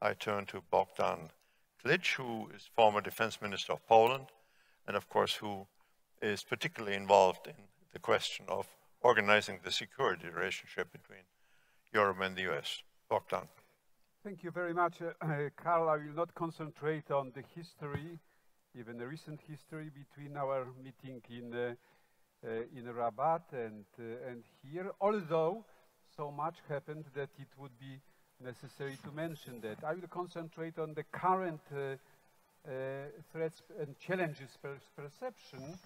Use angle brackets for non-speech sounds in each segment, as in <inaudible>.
I turn to Bogdan Klich, who is former defense minister of Poland, and of course, who is particularly involved in the question of organizing the security relationship between Europe and the US. Bogdan. Thank you very much, uh, Carl. I will not concentrate on the history, even the recent history between our meeting in uh, uh, in Rabat and uh, and here. Although so much happened that it would be necessary to mention that. I will concentrate on the current uh, uh, threats and challenges per perception,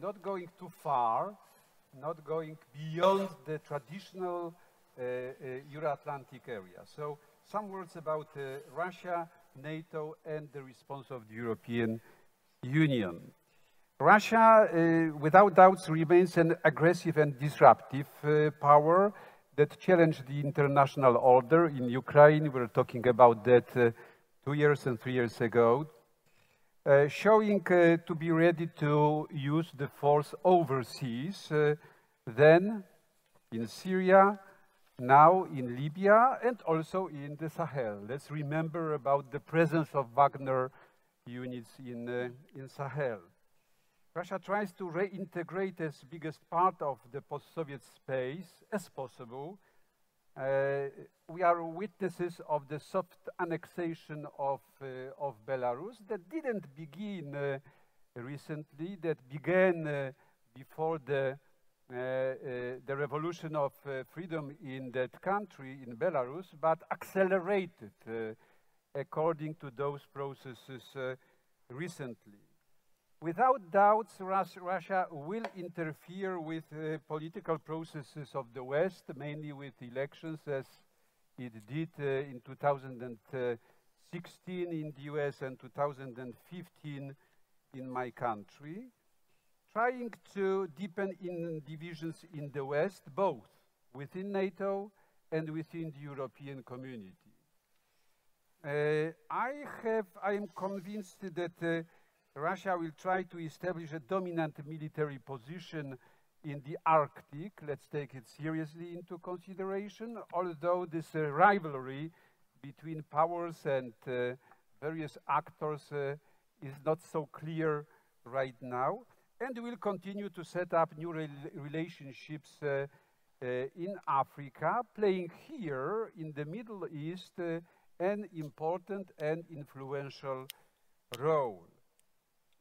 not going too far, not going beyond the traditional uh, uh, Euro-Atlantic area. So some words about uh, Russia, NATO, and the response of the European Union. Russia, uh, without doubts, remains an aggressive and disruptive uh, power that challenged the international order in Ukraine. We were talking about that uh, two years and three years ago, showing to be ready to use the force overseas, then in Syria, now in Libya and also in the Sahel. Let's remember about the presence of Wagner units in, uh, in Sahel. Russia tries to reintegrate as biggest part of the post-Soviet space as possible. Uh, we are witnesses of the soft annexation of, uh, of Belarus that didn't begin uh, recently, that began uh, before the uh, uh, the revolution of freedom in that country, in Belarus, but accelerated according to those processes recently. Without doubts, Rus Russia will interfere with uh, political processes of the West, mainly with elections, as it did uh, in 2016 in the US and 2015 in my country trying to deepen in divisions in the West, both within NATO and within the European community. Uh, I have, I am convinced that uh, Russia will try to establish a dominant military position in the Arctic. Let's take it seriously into consideration, although this uh, rivalry between powers and uh, various actors uh, is not so clear right now and we'll continue to set up new re relationships uh, uh, in Africa, playing here in the Middle East uh, an important and influential role.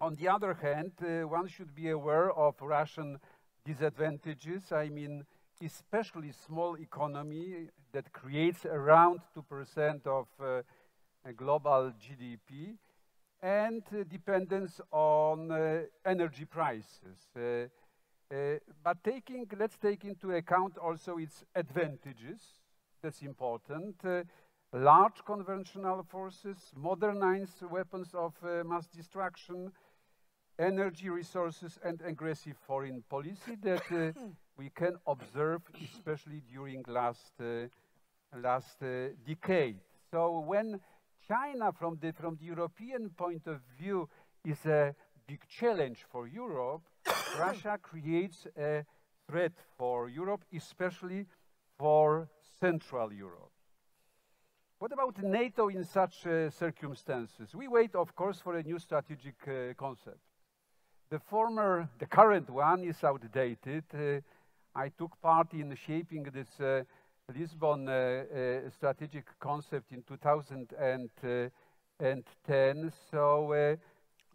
On the other hand, uh, one should be aware of Russian disadvantages. I mean, especially small economy that creates around 2% of uh, global GDP and uh, dependence on uh, energy prices. Uh, but taking, let's take into account also its advantages. That's important. large conventional forces, modernized weapons of mass destruction, energy resources and aggressive foreign policy that uh, <coughs> we can observe, especially during last uh, last uh, decade. So when China, from the, from the European point of view, is a big challenge for Europe. <coughs> Russia creates a threat for Europe, especially for Central Europe. What about NATO in such uh, circumstances? We wait, of course, for a new strategic uh, concept. The former, the current one is outdated. Uh, I took part in shaping this uh, Lisbon uh, uh, strategic concept in 2010. So uh,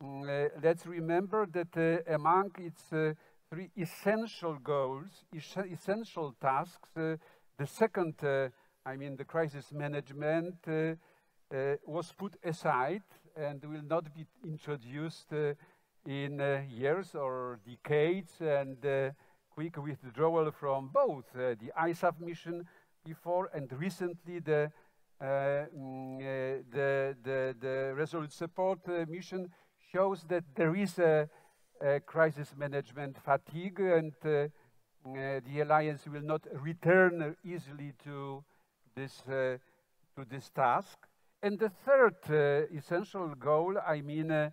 mm, let's remember that among its three essential goals, essential tasks, the second, I mean the crisis management, was put aside and will not be introduced in uh, years or decades and uh, quick withdrawal from both uh, the ISAF mission before, and recently the mm, the, the, the Resolute Support mission shows that there is a, a crisis management fatigue and uh, the alliance will not return easily to this, uh, to this task. And the third uh, essential goal, I mean,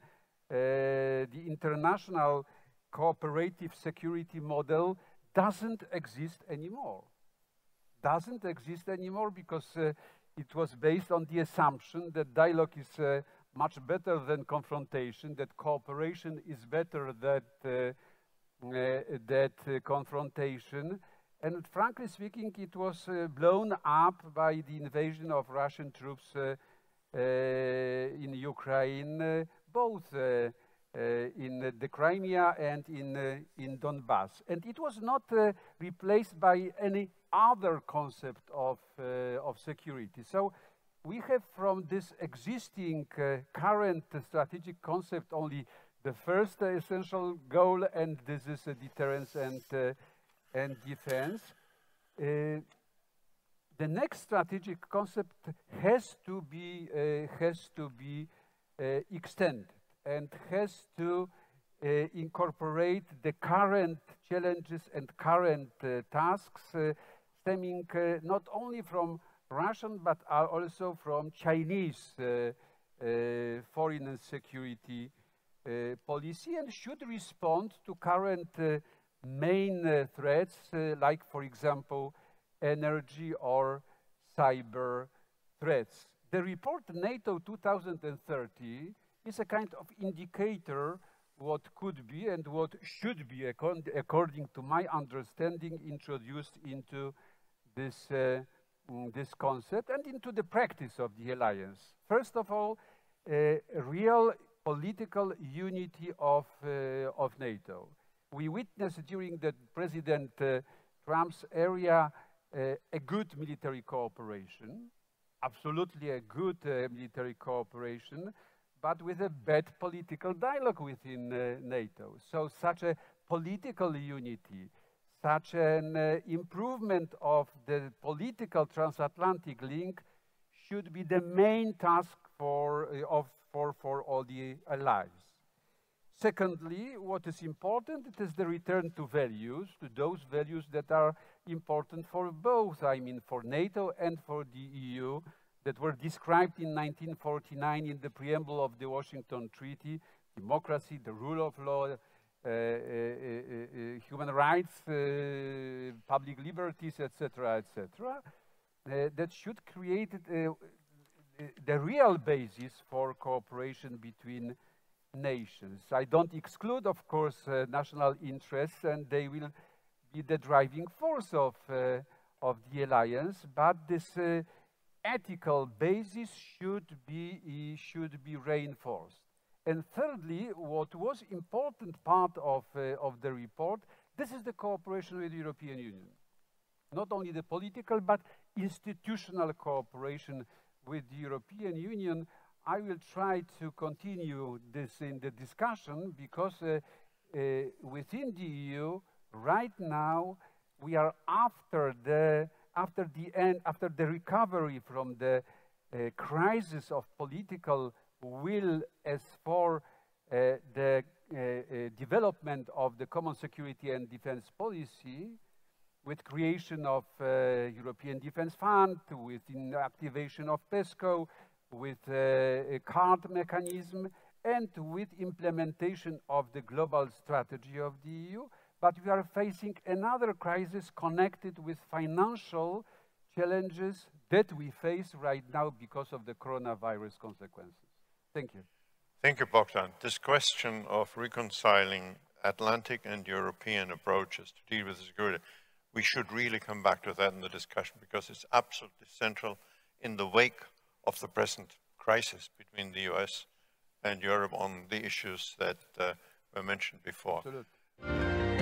the international cooperative security model doesn't exist anymore doesn't exist anymore because uh, it was based on the assumption that dialogue is uh, much better than confrontation, that cooperation is better than uh, uh, that uh, confrontation. And frankly speaking, it was uh, blown up by the invasion of Russian troops in Ukraine, both uh, in the Crimea and in, uh, in Donbass. And it was not uh, replaced by any other concept of, of security. So we have from this existing current strategic concept only the first essential goal, and this is deterrence and, uh, and defense. Uh, the next strategic concept has to be, uh, has to be extended and has to uh, incorporate the current challenges and current uh, tasks uh, stemming not only from Russian but also from Chinese foreign and security uh, policy and should respond to current uh, main uh, threats, like, for example, energy or cyber threats. The report NATO 2030 is a kind of indicator what could be and what should be, according to my understanding, introduced into this, uh, mm, this concept and into the practice of the alliance. First of all, uh, real political unity of, uh, of NATO. We witnessed during the President uh, Trump's area uh, a good military cooperation, absolutely a good military cooperation, but with a bad political dialogue within uh, NATO. So such a political unity, such an uh, improvement of the political transatlantic link should be the main task for, uh, of for, for all the allies. Secondly, what is important it is the return to values, to those values that are important for both, I mean for NATO and for the EU, that were described in 1949 in the preamble of the Washington Treaty, democracy, the rule of law, uh, uh, uh, uh human rights, uh, public liberties, etc., etc., uh, that should create the real basis for cooperation between nations. I don't exclude, of course, uh, national interests, and they will be the driving force of, uh, of the alliance, but this uh, ethical basis should be, should be reinforced. And thirdly, what was important part of, uh, of the report, this is the cooperation with the European Union. Not only the political, but institutional cooperation with the European Union, I will try to continue this in the discussion because uh, uh, within the EU, right now, we are after the, after the end, after the recovery from the uh, crisis of political will as for uh, the uh, uh, development of the common security and defense policy, with creation of European Defence Fund, with the activation of PESCO, with uh, a CARD mechanism, and with implementation of the global strategy of the EU. But we are facing another crisis connected with financial challenges that we face right now because of the coronavirus consequences. Thank you. Thank you, Bogdan. This question of reconciling Atlantic and European approaches to deal with security we should really come back to that in the discussion because it's absolutely central in the wake of the present crisis between the US and Europe on the issues that uh, were mentioned before. Absolutely.